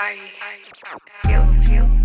I feel, feel.